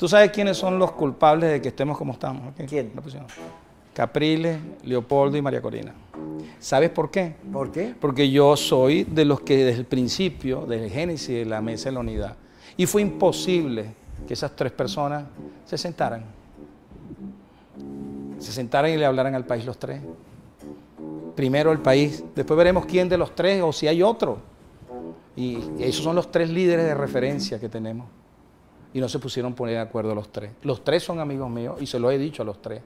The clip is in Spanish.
¿Tú sabes quiénes son los culpables de que estemos como estamos? aquí? ¿Quién? Capriles, Leopoldo y María Corina. ¿Sabes por qué? ¿Por qué? Porque yo soy de los que desde el principio, desde el génesis de la mesa de la unidad, y fue imposible que esas tres personas se sentaran. Se sentaran y le hablaran al país los tres. Primero el país, después veremos quién de los tres o si hay otro. Y esos son los tres líderes de referencia que tenemos. Y no se pusieron poner de acuerdo los tres. Los tres son amigos míos y se lo he dicho a los tres.